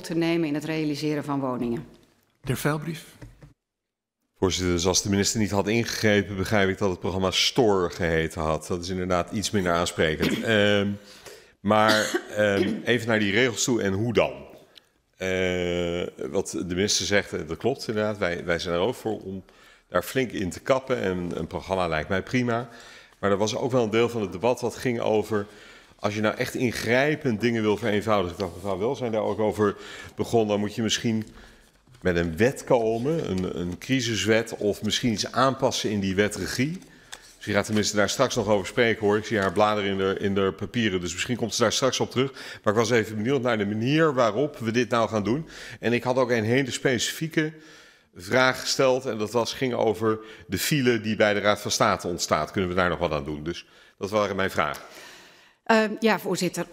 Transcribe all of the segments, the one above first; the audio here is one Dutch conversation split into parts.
te nemen in het realiseren van woningen. De heer Veilbrief. Voorzitter, dus als de minister niet had ingegrepen, begrijp ik dat het programma STOR geheten had. Dat is inderdaad iets minder aansprekend. Uh, maar uh, even naar die regels toe en hoe dan? Uh, wat de minister zegt, eh, dat klopt inderdaad. Wij, wij zijn er ook voor om daar flink in te kappen. En een programma lijkt mij prima. Maar er was ook wel een deel van het debat wat ging over... als je nou echt ingrijpend dingen wil vereenvoudigen... ik dacht mevrouw Welzijn daar ook over begon... dan moet je misschien met een wet komen, een, een crisiswet... of misschien iets aanpassen in die wetregie... Misschien gaat de minister daar straks nog over spreken hoor. Ik zie haar bladeren in de, in de papieren, dus misschien komt ze daar straks op terug. Maar ik was even benieuwd naar de manier waarop we dit nou gaan doen. En ik had ook een hele specifieke vraag gesteld. En dat was, ging over de file die bij de Raad van State ontstaat. Kunnen we daar nog wat aan doen? Dus dat waren mijn vragen. Uh, ja, voorzitter.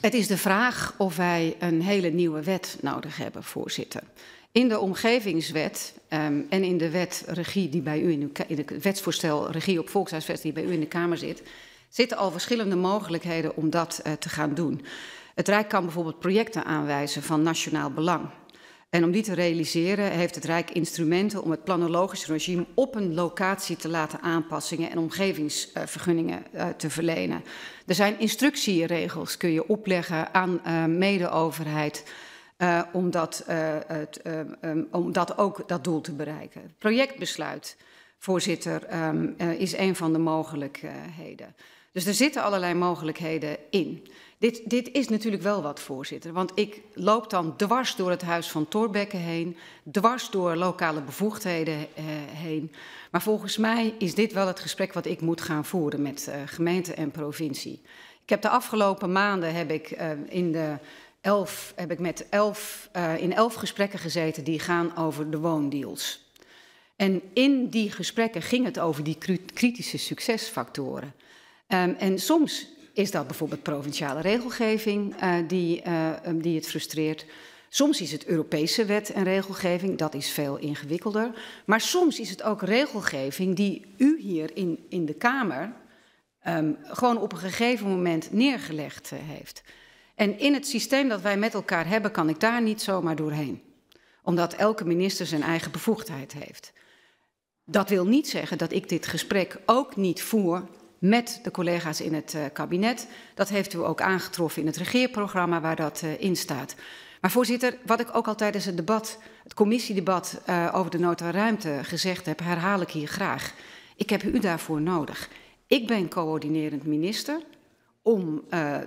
Het is de vraag of wij een hele nieuwe wet nodig hebben, voorzitter. In de omgevingswet um, en in de wet regie die bij u in, uw, wetsvoorstel regie op volkshuisvesting die bij u in de Kamer zit, zitten al verschillende mogelijkheden om dat uh, te gaan doen. Het Rijk kan bijvoorbeeld projecten aanwijzen van nationaal belang. En om die te realiseren heeft het Rijk instrumenten om het planologisch regime op een locatie te laten aanpassingen en omgevingsvergunningen uh, te verlenen. Er zijn instructieregels, kun je opleggen aan uh, mede-overheid. Uh, om, dat, het, om dat ook dat doel te bereiken. Projectbesluit, voorzitter, um, is een van de mogelijkheden. Dus er zitten allerlei mogelijkheden in. Dit, dit, is natuurlijk wel wat, voorzitter. Want ik loop dan dwars door het huis van Torbekke heen, dwars door lokale bevoegdheden uh, heen. Maar volgens mij is dit wel het gesprek wat ik moet gaan voeren met uh, gemeente en provincie. Ik heb de afgelopen maanden heb ik, uh, in de elf, heb ik met elf, uh, in elf gesprekken gezeten die gaan over de woondeals. En in die gesprekken ging het over die kritische succesfactoren. Um, en soms is dat bijvoorbeeld provinciale regelgeving uh, die, uh, die het frustreert. Soms is het Europese wet en regelgeving, dat is veel ingewikkelder. Maar soms is het ook regelgeving die u hier in, in de Kamer um, gewoon op een gegeven moment neergelegd uh, heeft. En in het systeem dat wij met elkaar hebben, kan ik daar niet zomaar doorheen. Omdat elke minister zijn eigen bevoegdheid heeft. Dat wil niet zeggen dat ik dit gesprek ook niet voer met de collega's in het uh, kabinet. Dat heeft u ook aangetroffen in het regeerprogramma waar dat uh, in staat. Maar voorzitter, wat ik ook al tijdens het debat, het commissiedebat uh, over de noodruimte gezegd heb, herhaal ik hier graag. Ik heb u daarvoor nodig. Ik ben coördinerend minister om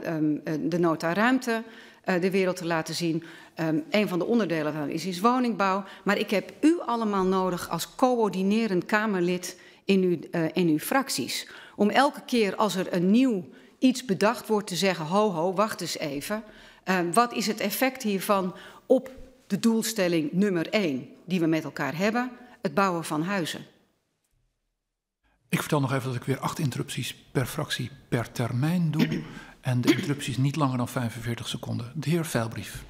um, de noodruimte uh, de wereld te laten zien. Um, een van de onderdelen van is, is woningbouw. Maar ik heb u allemaal nodig als coördinerend Kamerlid in uw, uh, in uw fracties. Om elke keer als er een nieuw iets bedacht wordt te zeggen... ho, ho, wacht eens even. Uh, wat is het effect hiervan op de doelstelling nummer één... die we met elkaar hebben, het bouwen van huizen? Ik vertel nog even dat ik weer acht interrupties per fractie per termijn doe... en de interrupties niet langer dan 45 seconden. De heer Veilbrief.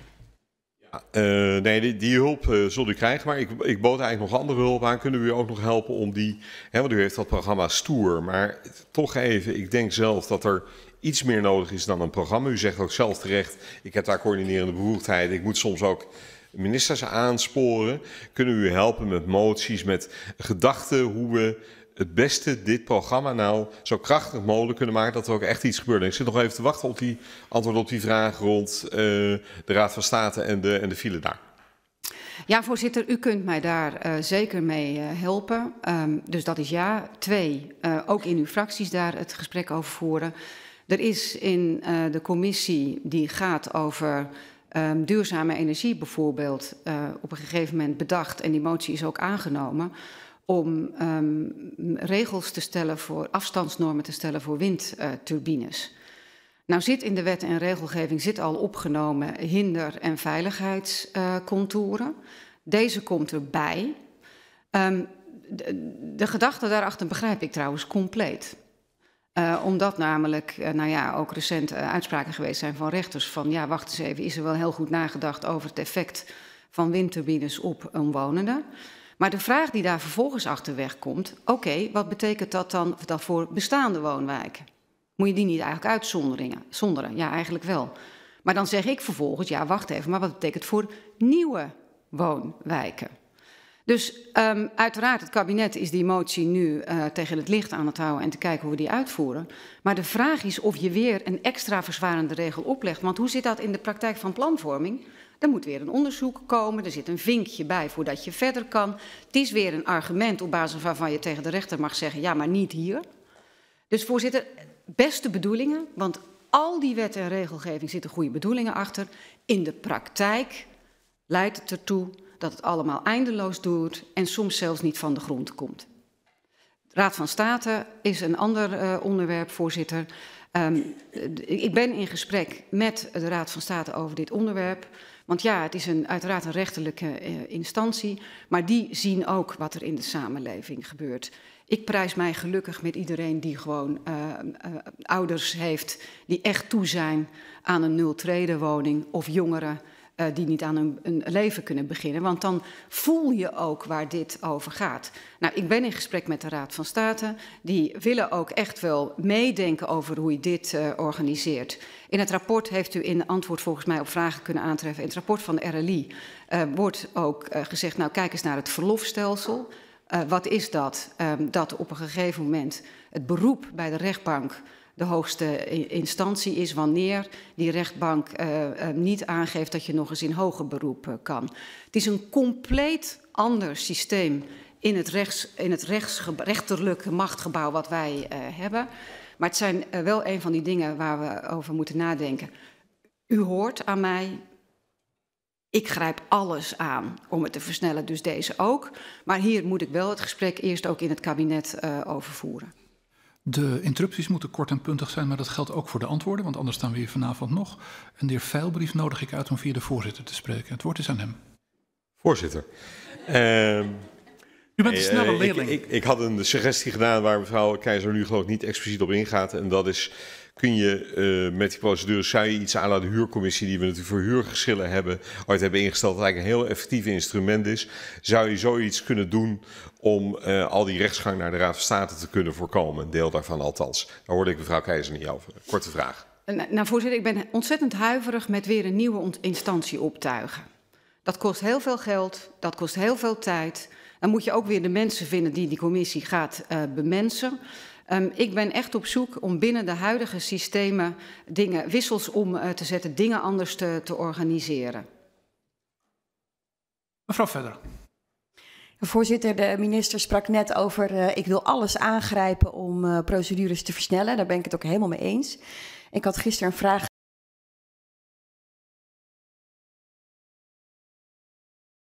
Uh, nee, die, die hulp uh, zult u krijgen, maar ik, ik bood eigenlijk nog andere hulp aan. Kunnen we u ook nog helpen om die, hè, want u heeft dat programma Stoer, maar toch even, ik denk zelf dat er iets meer nodig is dan een programma. U zegt ook zelf terecht, ik heb daar coördinerende bevoegdheid, ik moet soms ook ministers aansporen. Kunnen we u helpen met moties, met gedachten hoe we het beste dit programma nou zo krachtig mogelijk kunnen maken dat er ook echt iets gebeurt. Ik zit nog even te wachten op die antwoord op die vraag rond uh, de Raad van State en de, en de file daar. Ja, voorzitter, u kunt mij daar uh, zeker mee uh, helpen. Um, dus dat is ja. Twee, ook in uw fracties daar het gesprek over voeren. Er is in de commissie die gaat over um, duurzame energie bijvoorbeeld op een gegeven moment bedacht en die motie is ook aangenomen om um, regels te stellen voor afstandsnormen te stellen voor windturbines. Nou zit in de wet en regelgeving zit al opgenomen hinder- en veiligheidscontouren. Deze komt erbij. Um, de, de gedachte daarachter begrijp ik trouwens compleet. Uh, omdat namelijk, uh, nou ja, ook recent uh, uitspraken geweest zijn van rechters van, ja, wacht eens even, is er wel heel goed nagedacht over het effect van windturbines op omwonenden. Maar de vraag die daar vervolgens achterweg komt, oké, wat betekent dat dan voor bestaande woonwijken? Moet je die niet eigenlijk uitzonderen? Ja, eigenlijk wel. Maar dan zeg ik vervolgens, ja, wacht even, maar wat betekent voor nieuwe woonwijken? Dus um, uiteraard, het kabinet is die motie nu uh, tegen het licht aan het houden en te kijken hoe we die uitvoeren. Maar de vraag is of je weer een extra verzwarende regel oplegt. Want hoe zit dat in de praktijk van planvorming? Er moet weer een onderzoek komen, er zit een vinkje bij voordat je verder kan. Het is weer een argument op basis waarvan je tegen de rechter mag zeggen, ja, maar niet hier. Dus voorzitter, beste bedoelingen, want al die wet en regelgeving zitten goede bedoelingen achter. In de praktijk leidt het ertoe dat het allemaal eindeloos duurt en soms zelfs niet van de grond komt. Raad van State is een ander uh, onderwerp, voorzitter. Um, ik ben in gesprek met de Raad van State over dit onderwerp. Want ja, het is een, uiteraard een rechterlijke uh, instantie, maar die zien ook wat er in de samenleving gebeurt. Ik prijs mij gelukkig met iedereen die gewoon uh, ouders heeft die echt toe zijn aan een nul-trede woning of jongeren uh, die niet aan een, leven kunnen beginnen. Want dan voel je ook waar dit over gaat. Nou, ik ben in gesprek met de Raad van State. Die willen ook echt wel meedenken over hoe je dit uh, organiseert. In het rapport heeft u in antwoord volgens mij op vragen kunnen aantreffen. In het rapport van de RLI uh, wordt ook gezegd, nou kijk eens naar het verlofstelsel. wat is dat? Um, dat op een gegeven moment het beroep bij de rechtbank de hoogste instantie is wanneer die rechtbank uh, uh, niet aangeeft dat je nog eens in hoger beroep uh, kan. Het is een compleet ander systeem in het, rechts, in het rechterlijke machtgebouw wat wij hebben. Maar het zijn wel een van die dingen waar we over moeten nadenken. U hoort aan mij, ik grijp alles aan om het te versnellen, dus deze ook. Maar hier moet ik wel het gesprek eerst ook in het kabinet uh, over. De interrupties moeten kort en puntig zijn, maar dat geldt ook voor de antwoorden, want anders staan we hier vanavond nog. En de heer Veilbrief nodig ik uit om via de voorzitter te spreken. Het woord is aan hem. Voorzitter. Uh, U bent een snelle uh, leerling. Ik, ik, ik, had een suggestie gedaan waar mevrouw Keizer nu geloof ik niet expliciet op ingaat. En dat is, kun je uh, met die procedure, zou je iets aan de huurcommissie, die we natuurlijk voor huurgeschillen hebben, ooit hebben ingesteld, dat eigenlijk een heel effectief instrument is. Zou je zoiets kunnen doen om uh, al die rechtsgang naar de Raad van State te kunnen voorkomen. Een deel daarvan althans. Daar hoorde ik mevrouw Keizer niet over. Korte vraag. Nou, voorzitter, ik ben ontzettend huiverig met weer een nieuwe instantie optuigen. Dat kost heel veel geld, dat kost heel veel tijd. Dan moet je ook weer de mensen vinden die die commissie gaat uh, bemensen. Um, ik ben echt op zoek om binnen de huidige systemen dingen, wissels om uh, te zetten, dingen anders te, te organiseren. Mevrouw Verder. Voorzitter, de minister sprak net over uh, ik wil alles aangrijpen om uh, procedures te versnellen. Daar ben ik het ook helemaal mee eens. Ik had gisteren een vraag